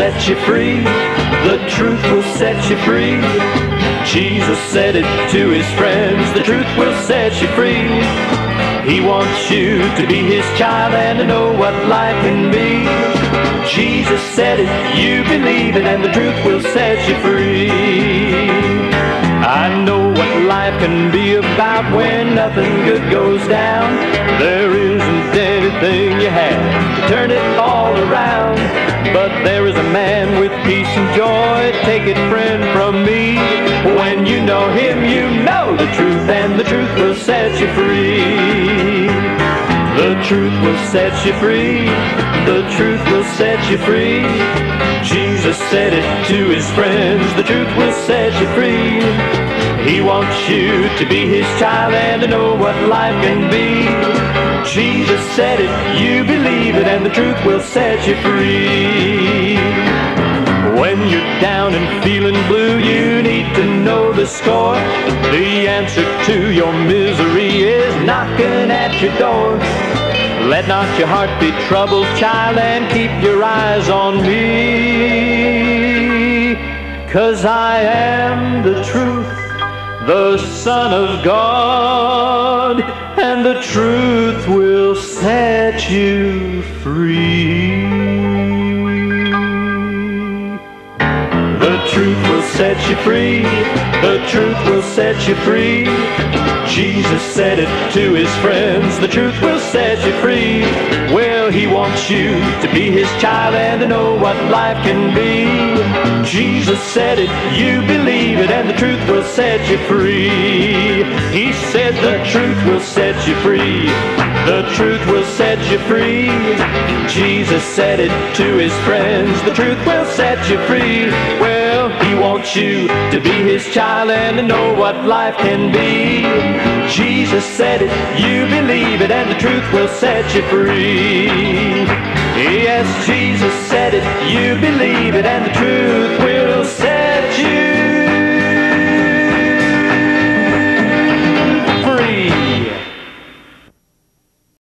set you free. The truth will set you free. Jesus said it to his friends. The truth will set you free. He wants you to be his child and to know what life can be. Jesus said it, you believe it, and the truth will set you free. I know what life can be about when nothing good goes down. There isn't anything you have to turn it all around. With peace and joy. Take it, friend, from me. When you know him, you know the truth, and the truth will set you free. The truth will set you free. The truth will set you free. Jesus said it to his friends. The truth will set you free. He wants you to be his child and to know what life can be. Jesus said it, you believe it, and the truth will set you free. Down and feeling blue, you need to know the score. The answer to your misery is knocking at your door. Let not your heart be troubled, child, and keep your eyes on me. Cause I am the truth, the Son of God, and the truth will set you free. Set you free. The truth will set you free. Jesus said it to his friends. The truth will set you free. Well, he wants you to be his child and to know what life can be. Jesus said it, you believe it, and the truth will set you free. He said the truth will set you free. The truth will set you free. Jesus said it to his friends. The truth will set you free. Wants you to be his child and to know what life can be. Jesus said it, you believe it, and the truth will set you free. Yes, Jesus said it, you believe it, and the truth